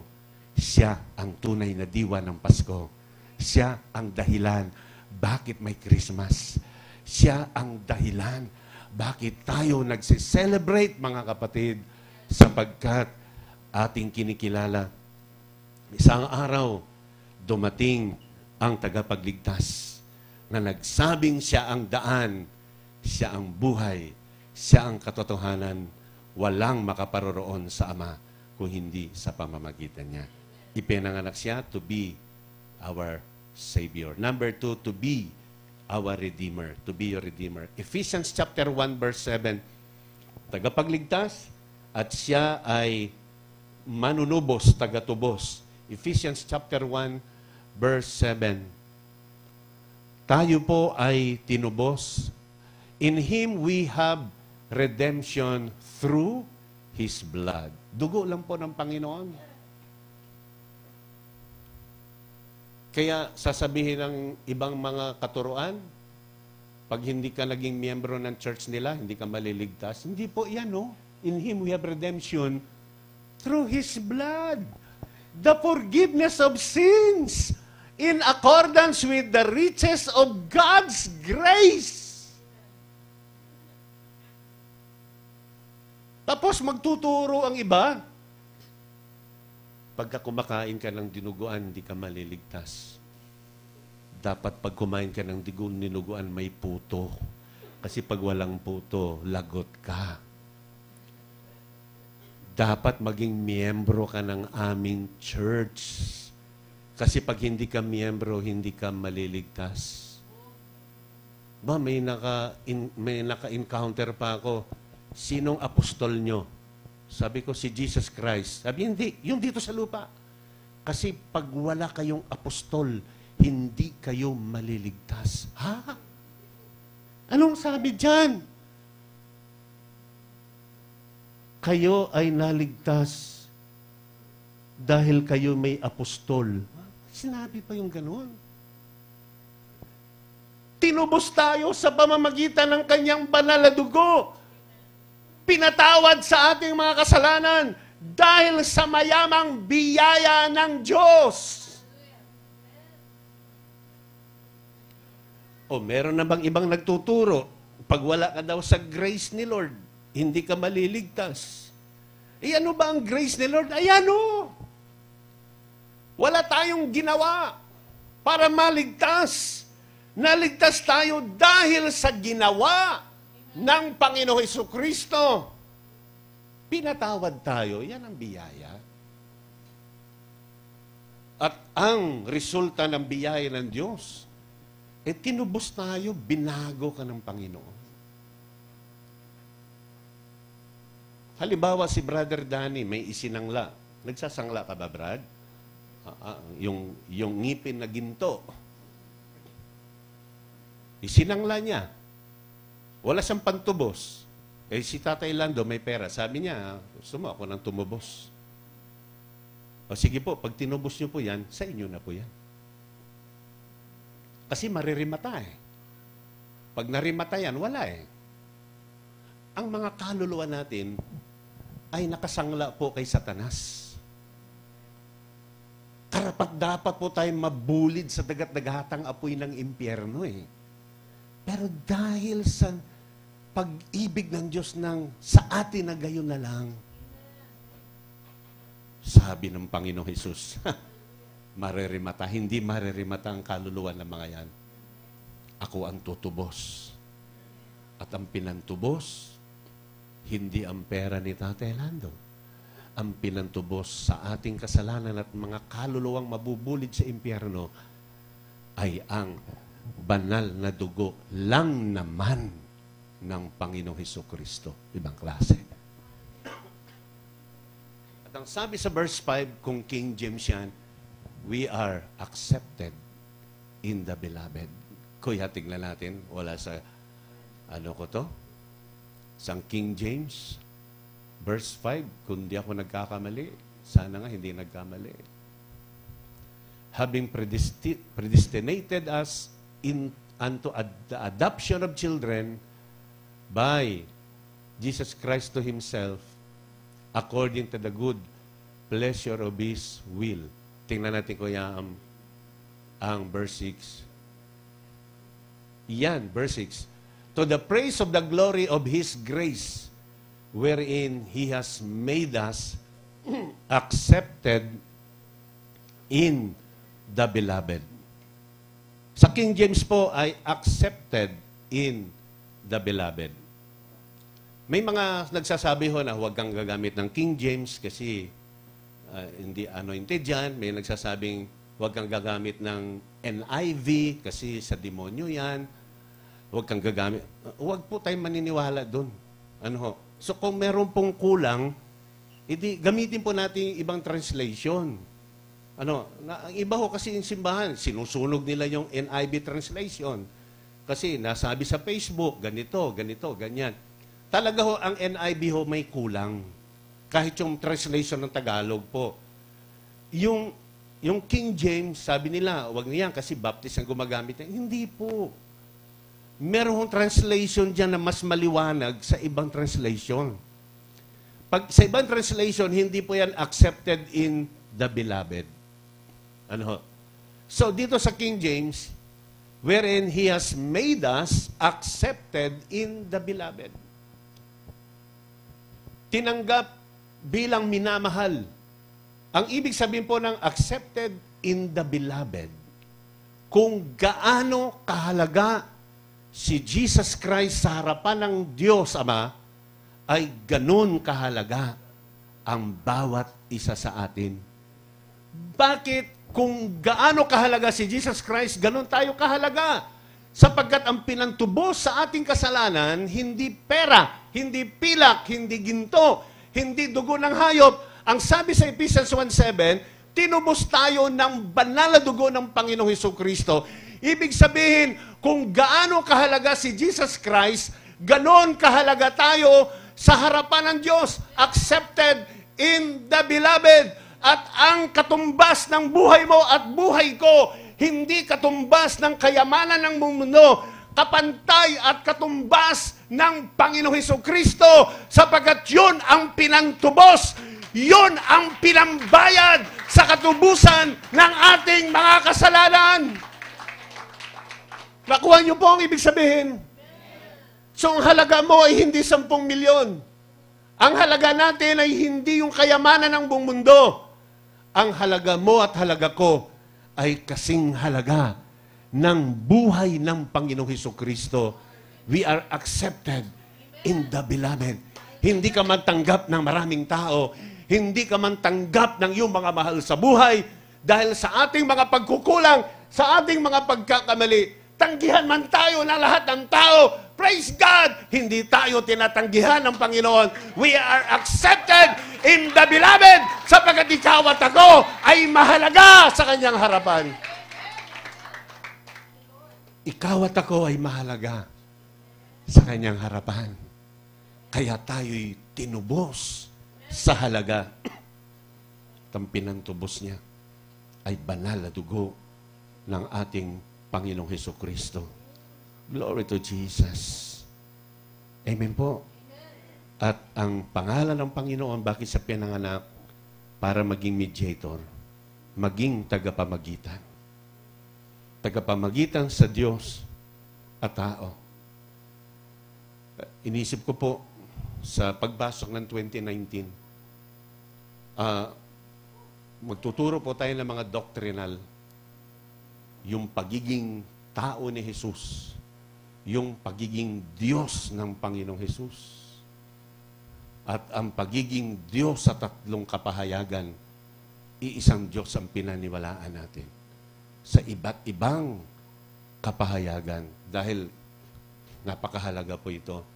Siya ang tunay na diwa ng Pasko. Siya ang dahilan bakit may Christmas. Siya ang dahilan bakit tayo nagse-celebrate, mga kapatid, sapagkat ating kinikilala. Isang araw, dumating ang tagapagligtas na nagsabing siya ang daan, siya ang buhay, siya ang katotohanan, walang makaparoroon sa Ama kung hindi sa pamamagitan niya. Ipinanganak siya to be our Savior. Number two, to be our Redeemer, to be your Redeemer. Ephesians chapter 1 verse 7, tagapagligtas at siya ay manunubos, tagatubos. Ephesians chapter 1 verse 7. Tayo po ay tinubos. In Him we have redemption through His blood. Dugo lang po ng Panginoon. Kaya sasabihin ng ibang mga katuruan, pag hindi ka naging miyembro ng church nila, hindi ka maliligtas. Hindi po yan, no? In Him we have redemption through His blood. The forgiveness of sins in accordance with the riches of God's grace. Tapos magtuturo ang iba. Pagka kumakain ka ng dinuguan, hindi ka maliligtas. Dapat pag kumain ka ng dinuguan, may puto. Kasi pag walang puto, lagot ka. Dapat maging miyembro ka ng aming church. Kasi pag hindi ka miyembro, hindi ka maliligtas. Ba, may naka, in, may naka-encounter pa ako. Sinong apostol nyo? Sabi ko, si Jesus Christ. Sabi, hindi. Yung dito sa lupa. Kasi pag wala kayong apostol, hindi kayo maliligtas. Ha? Anong sabi dyan? Kayo ay naligtas dahil kayo may apostol. Sinabi pa yung ganun. Tinubos tayo sa pamamagitan ng kanyang banal na dugo pinatawad sa ating mga kasalanan dahil sa mayamang biyaya ng Diyos. O meron na bang ibang nagtuturo? Pag wala ka daw sa grace ni Lord, hindi ka maliligtas. E ano ba ang grace ni Lord? Ay ano? Wala tayong ginawa para maligtas. Naligtas tayo dahil sa ginawa ng Panginoon Heso Kristo. Pinatawad tayo, yan ang biyaya. At ang resulta ng biyaya ng Diyos, eh tinubos tayo, binago ka ng Panginoon. Halimbawa si Brother Danny, may isinangla. Nagsasangla ka ba, Brad? Ah, ah, yung, yung ngipin na ginto. Isinangla niya. Wala siyang pantubos. Eh si Tatay Lando may pera. Sabi niya, gusto mo ako nang tumubos. O sige po, pag tinubos niyo po yan, sa inyo na po yan. Kasi maririmata eh. Pag narimata yan, wala eh. Ang mga kaluluwa natin ay nakasangla po kay Satanas. Karapat dapat po tayong mabulid sa dagat-dagatang apoy ng impyerno eh. Pero dahil sa pag-ibig ng Diyos ng sa atin na gayon na lang. Sabi ng Panginoong Jesus, maririmata, hindi maririmata ang kaluluwa ng mga yan. Ako ang tutubos. At ang pinantubos, hindi ang pera ni Tatay Lando. Ang pinantubos sa ating kasalanan at mga kaluluwang mabubulid sa impyerno ay ang banal na dugo lang naman ng Panginoong Heso Kristo. Ibang klase. At ang sabi sa verse 5, kung King James yan, we are accepted in the beloved. Kuya, tingnan natin. Wala sa, ano ko to? Sa King James, verse 5, kung di ako nagkakamali, sana nga hindi nagkamali. Having predesti- predestinated us in unto ad- the adoption of children by Jesus Christ to Himself according to the good pleasure of His will. Tingnan natin kuya ang, ang verse 6. Yan, verse 6. To the praise of the glory of His grace, wherein He has made us accepted in the beloved. Sa King James po ay accepted in the beloved. May mga nagsasabi ho na huwag kang gagamit ng King James kasi uh, hindi anointed yan. May nagsasabing huwag kang gagamit ng NIV kasi sa demonyo yan. Huwag kang gagamit. Huwag po tayong maniniwala doon. Ano ho? So kung meron pong kulang, edi gamitin po natin ibang translation. Ano, na, ang iba ho kasi yung simbahan, sinusunog nila yung NIV translation. Kasi nasabi sa Facebook, ganito, ganito, ganyan. Talaga ho, ang NIV ho may kulang. Kahit yung translation ng Tagalog po. Yung, yung King James, sabi nila, wag niyan kasi Baptist ang gumagamit. Hindi po. Merong translation dyan na mas maliwanag sa ibang translation. Pag sa ibang translation, hindi po yan accepted in the beloved. Ano? So, dito sa King James, wherein He has made us accepted in the beloved. Tinanggap bilang minamahal. Ang ibig sabihin po ng accepted in the beloved, kung gaano kahalaga si Jesus Christ sa harapan ng Diyos Ama, ay ganun kahalaga ang bawat isa sa atin. Bakit kung gaano kahalaga si Jesus Christ, ganun tayo kahalaga? Sapagkat ang pinantubos sa ating kasalanan, hindi pera, hindi pilak, hindi ginto, hindi dugo ng hayop. Ang sabi sa Ephesians 1.7, tinubos tayo ng banal na dugo ng Panginoong Heso Kristo. Ibig sabihin, kung gaano kahalaga si Jesus Christ, ganon kahalaga tayo sa harapan ng Diyos, accepted in the beloved. At ang katumbas ng buhay mo at buhay ko, hindi katumbas ng kayamanan ng mundo, kapantay at katumbas ng Panginoong Heso Kristo, sapagkat yun ang pinantubos, yun ang pinambayad sa katubusan ng ating mga kasalanan. Nakuha niyo po ang ibig sabihin? So, ang halaga mo ay hindi 10 milyon. Ang halaga natin ay hindi yung kayamanan ng buong mundo. Ang halaga mo at halaga ko ay kasing halaga ng buhay ng Panginoong Heso Kristo. We are accepted in the beloved. Hindi ka man tanggap ng maraming tao. Hindi ka man tanggap ng iyong mga mahal sa buhay dahil sa ating mga pagkukulang, sa ating mga pagkakamali, tanggihan man tayo ng lahat ng tao. Praise God! Hindi tayo tinatanggihan ng Panginoon. We are accepted in the beloved sapagkat ikaw at ako ay mahalaga sa kanyang harapan. Ikaw at ako ay mahalaga sa kanyang harapan. Kaya tayo'y tinubos sa halaga. Ang pinantubos niya ay banal na dugo ng ating Panginoong Heso Kristo. Glory to Jesus. Amen po. At ang pangalan ng Panginoon, bakit sa pinanganak? Para maging mediator, maging tagapamagitan. Tagapamagitan sa Diyos at tao. Inisip ko po sa pagbasok ng 2019, uh, magtuturo po tayo ng mga doctrinal, yung pagiging tao ni Jesus, yung pagiging Diyos ng Panginoong Jesus at ang pagiging Diyos sa tatlong kapahayagan, iisang Diyos ang pinaniwalaan natin sa iba't ibang kapahayagan. Dahil napakahalaga po ito.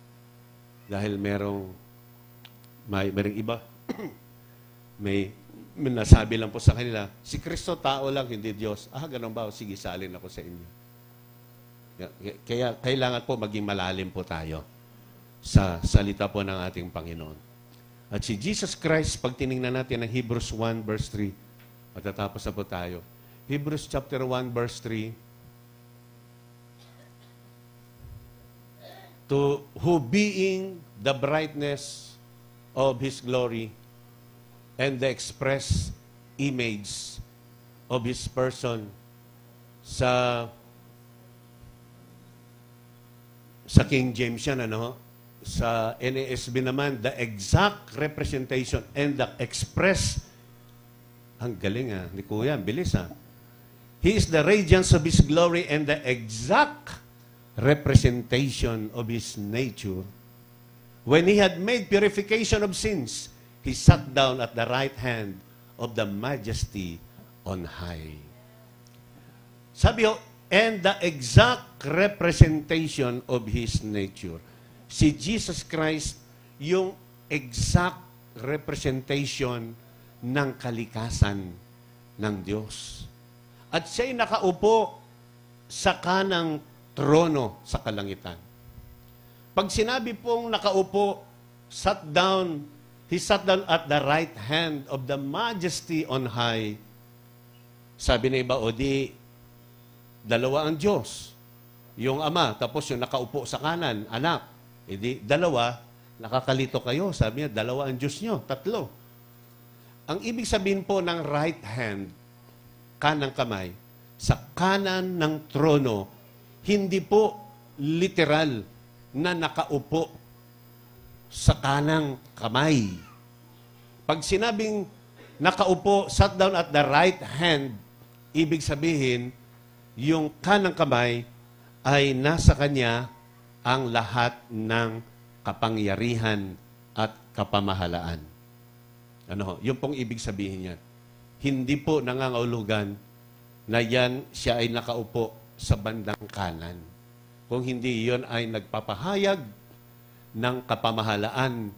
Dahil merong, may, merong iba, may, nasabi lang po sa kanila, si Kristo tao lang, hindi Diyos. Ah, ganun ba? Sige, salin ako sa inyo. Kaya kailangan po maging malalim po tayo sa salita po ng ating Panginoon. At si Jesus Christ, pag tiningnan natin ang Hebrews 1 verse 3, matatapos na po tayo. Hebrews chapter 1 verse 3, to who being the brightness of His glory and the express image of His person sa sa King James yan, ano? Sa NASB naman, the exact representation and the express ang galing ah, ni Kuya, bilis ah. He is the radiance of His glory and the exact representation of His nature. When He had made purification of sins, He sat down at the right hand of the majesty on high. Sabi ho, and the exact representation of His nature. Si Jesus Christ, yung exact representation ng kalikasan ng Diyos. At siya'y nakaupo sa kanang trono sa kalangitan. Pag sinabi pong nakaupo, sat down, he sat down at the right hand of the majesty on high. Sabi na iba, o di, dalawa ang Diyos. Yung ama, tapos yung nakaupo sa kanan, anak. E dalawa, nakakalito kayo. Sabi niya, dalawa ang Diyos nyo, tatlo. Ang ibig sabihin po ng right hand, kanang kamay, sa kanan ng trono, hindi po literal na nakaupo sa kanang kamay. Pag sinabing nakaupo, sat down at the right hand, ibig sabihin, yung kanang kamay ay nasa kanya ang lahat ng kapangyarihan at kapamahalaan. Ano ho? Yung pong ibig sabihin niya. Hindi po nangangahulugan na yan siya ay nakaupo sa bandang kanan. Kung hindi, yon ay nagpapahayag ng kapamahalaan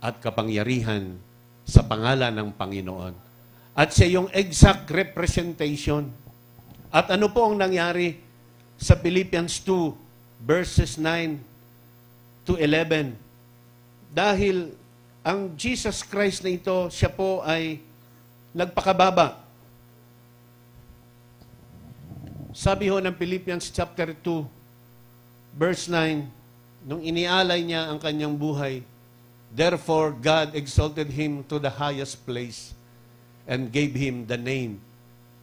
at kapangyarihan sa pangalan ng Panginoon. At siya yung exact representation. At ano po ang nangyari sa Philippians 2, verses 9 to 11? Dahil ang Jesus Christ na ito, siya po ay nagpakababa. Sabi ho ng Philippians chapter 2, verse 9, nung inialay niya ang kanyang buhay, Therefore, God exalted him to the highest place and gave him the name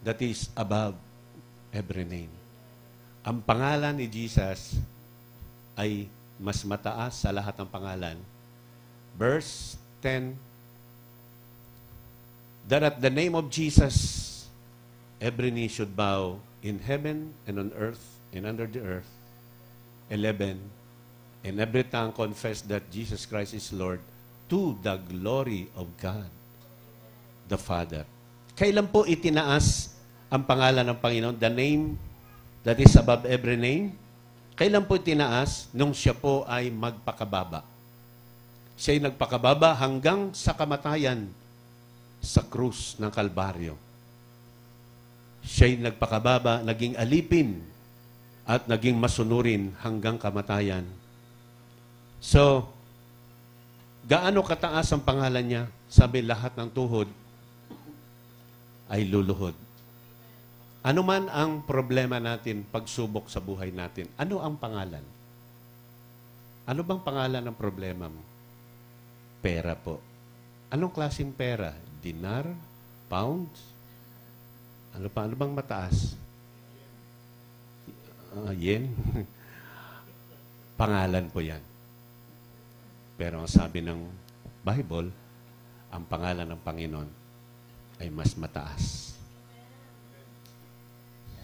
that is above every name. Ang pangalan ni Jesus ay mas mataas sa lahat ng pangalan. Verse 10, That at the name of Jesus, every knee should bow in heaven and on earth and under the earth. 11, and every tongue confess that Jesus Christ is Lord to the glory of God, the Father. Kailan po itinaas ang pangalan ng Panginoon? The name that is above every name? Kailan po itinaas? Nung siya po ay magpakababa. Siya ay nagpakababa hanggang sa kamatayan sa krus ng Kalbaryo. Siya ay nagpakababa, naging alipin at naging masunurin hanggang kamatayan. So, gaano kataas ang pangalan niya? Sabi lahat ng tuhod ay luluhod. Ano man ang problema natin, pagsubok sa buhay natin, ano ang pangalan? Ano bang pangalan ng problema mo? Pera po. Anong klaseng pera? Dinar? Pounds? Ano pa? Ano bang mataas? Uh, yen? pangalan po yan. Pero ang sabi ng Bible, ang pangalan ng Panginoon ay mas mataas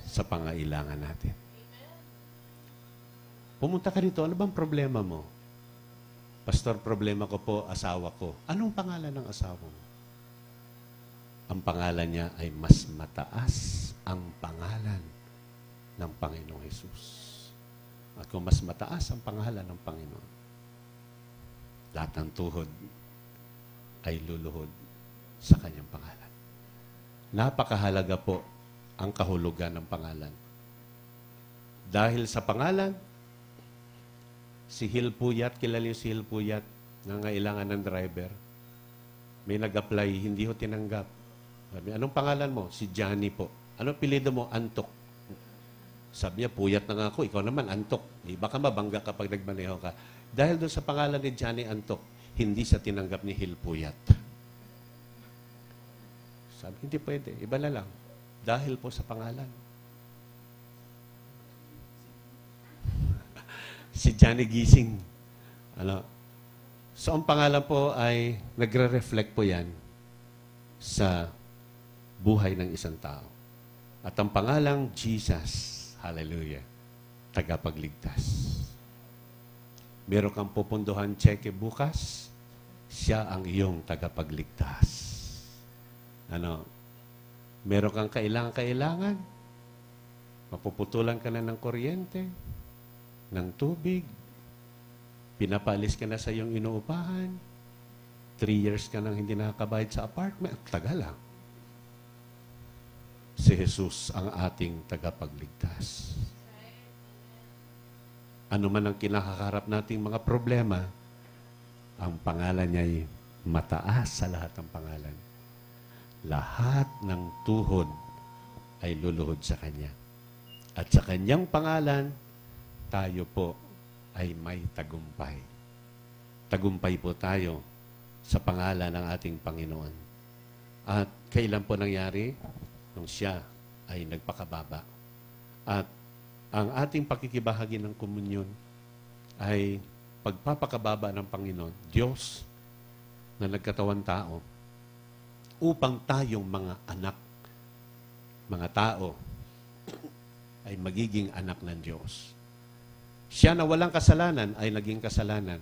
sa pangailangan natin. Pumunta ka dito, ano bang problema mo? Pastor, problema ko po, asawa ko. Anong pangalan ng asawa mo? Ang pangalan niya ay mas mataas ang pangalan ng Panginoong Yesus. At kung mas mataas ang pangalan ng Panginoon, lahat ng tuhod ay luluhod sa kanyang pangalan. Napakahalaga po ang kahulugan ng pangalan. Dahil sa pangalan, si Hilpuyat, kilala si Hilpuyat, nangailangan ng driver. May nag-apply, hindi ho tinanggap. Sabi, anong pangalan mo? Si Johnny po. Anong pilido mo? Antok. Sabi niya, puyat na nga ako. Ikaw naman, antok. Eh, baka mabangga kapag nagmaneho ka. Dahil doon sa pangalan ni Johnny Antok, hindi sa tinanggap ni Hilpuyat. Sabi, hindi pwede. Iba na lang. Dahil po sa pangalan. si Johnny Gising. Ano? So, ang pangalan po ay nagre-reflect po yan sa buhay ng isang tao. At ang pangalang Jesus, hallelujah, tagapagligtas. Meron kang pupunduhan cheque bukas, siya ang iyong tagapagligtas. Ano? Meron kang kailangan-kailangan, mapuputulan ka na ng kuryente, ng tubig, pinapalis ka na sa iyong inuupahan, three years ka nang hindi nakakabayad sa apartment, tagal lang. Si Jesus ang ating tagapagligtas. Ano man ang kinakaharap nating mga problema, ang pangalan niya ay mataas sa lahat ng pangalan. Lahat ng tuhod ay luluhod sa Kanya. At sa Kanyang pangalan, tayo po ay may tagumpay. Tagumpay po tayo sa pangalan ng ating Panginoon. At kailan po nangyari? Nung siya ay nagpakababa. At ang ating pakikibahagi ng komunyon ay pagpapakababa ng Panginoon, Diyos na nagkatawan tao, upang tayong mga anak, mga tao, ay magiging anak ng Diyos. Siya na walang kasalanan ay naging kasalanan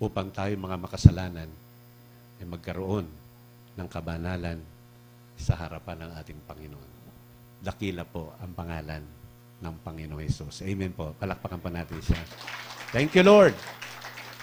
upang tayo mga makasalanan ay magkaroon ng kabanalan sa harapan ng ating Panginoon. Dakila po ang pangalan ng Panginoon Jesus. Amen po. Palakpakan pa natin siya. Thank you, Lord.